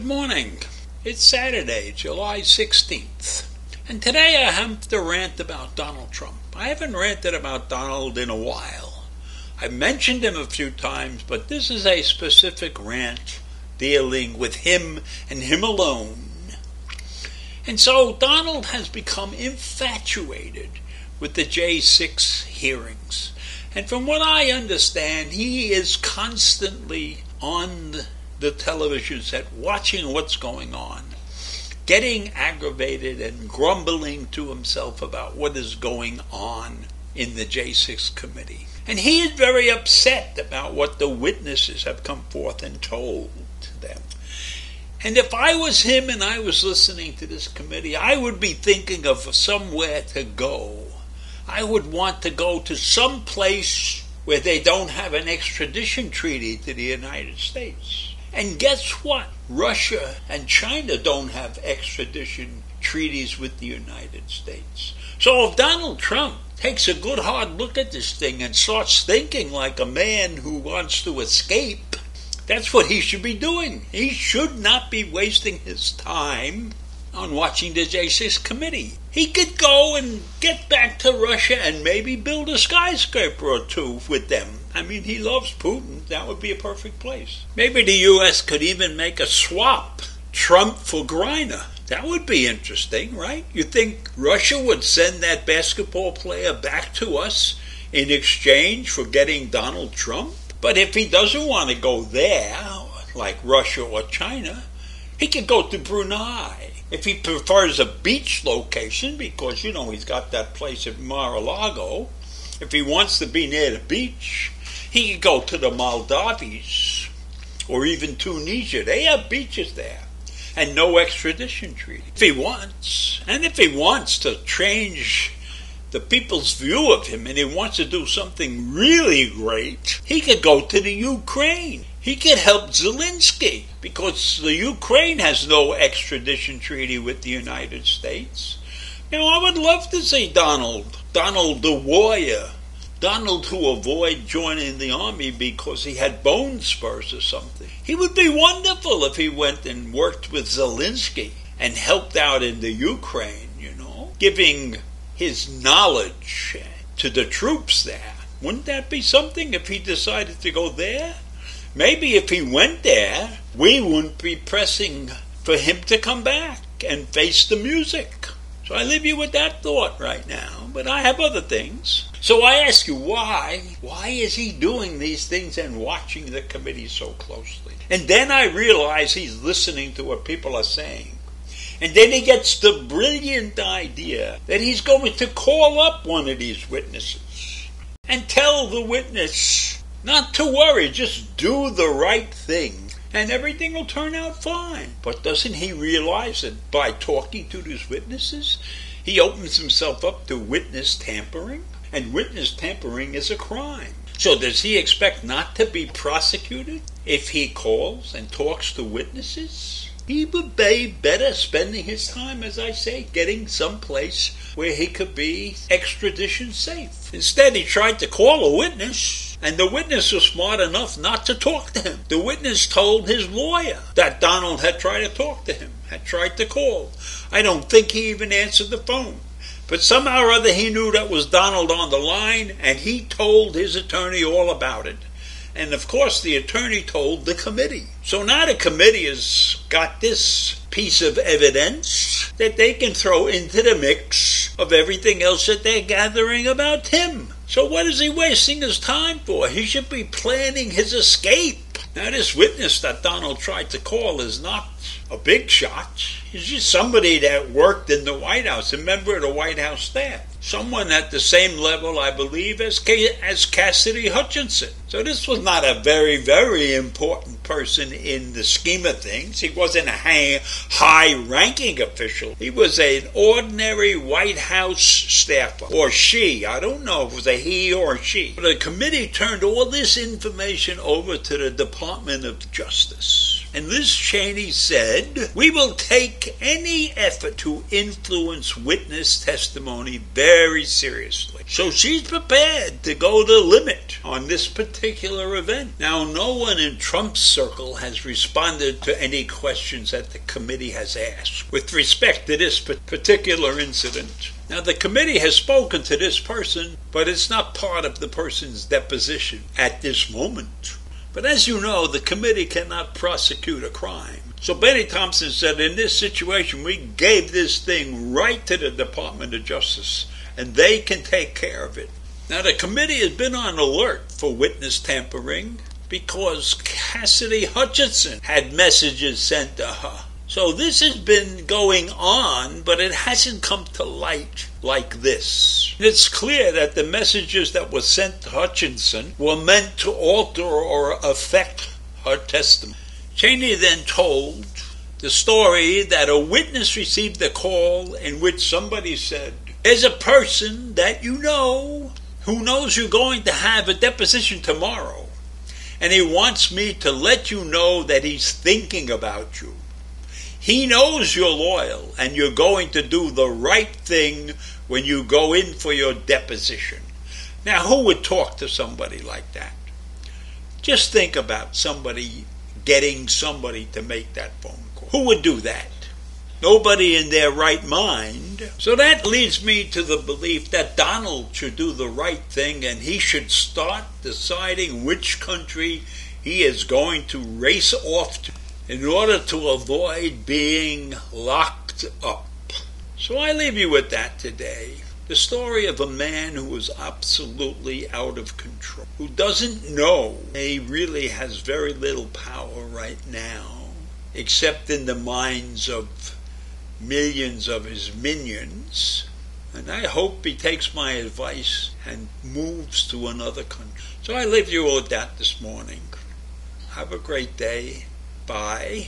Good morning. It's Saturday, July 16th. And today I have to rant about Donald Trump. I haven't ranted about Donald in a while. I've mentioned him a few times, but this is a specific rant dealing with him and him alone. And so Donald has become infatuated with the J6 hearings. And from what I understand, he is constantly on the television set watching what's going on, getting aggravated and grumbling to himself about what is going on in the J6 committee. And he is very upset about what the witnesses have come forth and told them. And if I was him and I was listening to this committee, I would be thinking of somewhere to go. I would want to go to some place where they don't have an extradition treaty to the United States. And guess what? Russia and China don't have extradition treaties with the United States. So if Donald Trump takes a good hard look at this thing and starts thinking like a man who wants to escape, that's what he should be doing. He should not be wasting his time on watching the J6 committee. He could go and get back to Russia and maybe build a skyscraper or two with them I mean, he loves Putin. That would be a perfect place. Maybe the U.S. could even make a swap Trump for Griner. That would be interesting, right? You think Russia would send that basketball player back to us in exchange for getting Donald Trump? But if he doesn't want to go there, like Russia or China, he could go to Brunei. If he prefers a beach location, because, you know, he's got that place at Mar-a-Lago, if he wants to be near the beach, he could go to the Maldives or even Tunisia. They have beaches there and no extradition treaty. If he wants, and if he wants to change the people's view of him and he wants to do something really great, he could go to the Ukraine. He could help Zelensky because the Ukraine has no extradition treaty with the United States. You know, I would love to see Donald, Donald the warrior, Donald who avoided joining the army because he had bone spurs or something. He would be wonderful if he went and worked with Zelensky and helped out in the Ukraine, you know, giving his knowledge to the troops there. Wouldn't that be something if he decided to go there? Maybe if he went there, we wouldn't be pressing for him to come back and face the music. So I leave you with that thought right now, but I have other things. So I ask you, why? Why is he doing these things and watching the committee so closely? And then I realize he's listening to what people are saying. And then he gets the brilliant idea that he's going to call up one of these witnesses and tell the witness not to worry, just do the right thing and everything will turn out fine. But doesn't he realize that by talking to these witnesses, he opens himself up to witness tampering? And witness tampering is a crime. So does he expect not to be prosecuted if he calls and talks to witnesses? He would be better spending his time, as I say, getting someplace where he could be extradition safe. Instead, he tried to call a witness, and the witness was smart enough not to talk to him. The witness told his lawyer that Donald had tried to talk to him, had tried to call. I don't think he even answered the phone. But somehow or other he knew that was Donald on the line, and he told his attorney all about it. And of course, the attorney told the committee. So now the committee has got this piece of evidence that they can throw into the mix of everything else that they're gathering about him. So what is he wasting his time for? He should be planning his escape. Now, this witness that Donald tried to call is not a big shot. He's just somebody that worked in the White House, a member of the White House staff. Someone at the same level, I believe, as, as Cassidy Hutchinson. So this was not a very, very important person in the scheme of things. He wasn't a high ranking official. He was an ordinary White House staffer. Or she. I don't know if it was a he or a she. But the committee turned all this information over to the Department of Justice. And Liz Cheney said, We will take any effort to influence witness testimony very seriously. So she's prepared to go the limit on this particular event. Now, no one in Trump's circle has responded to any questions that the committee has asked with respect to this particular incident. Now, the committee has spoken to this person, but it's not part of the person's deposition at this moment. But as you know, the committee cannot prosecute a crime. So Bennie Thompson said, in this situation, we gave this thing right to the Department of Justice, and they can take care of it. Now, the committee has been on alert for witness tampering because Cassidy Hutchinson had messages sent to her. So this has been going on, but it hasn't come to light like this. It's clear that the messages that were sent to Hutchinson were meant to alter or affect her testimony. Cheney then told the story that a witness received a call in which somebody said, There's a person that you know who knows you're going to have a deposition tomorrow, and he wants me to let you know that he's thinking about you. He knows you're loyal and you're going to do the right thing when you go in for your deposition. Now, who would talk to somebody like that? Just think about somebody getting somebody to make that phone call. Who would do that? Nobody in their right mind. So that leads me to the belief that Donald should do the right thing and he should start deciding which country he is going to race off to in order to avoid being locked up. So I leave you with that today. The story of a man who is absolutely out of control, who doesn't know he really has very little power right now, except in the minds of millions of his minions. And I hope he takes my advice and moves to another country. So I leave you with that this morning. Have a great day. Bye.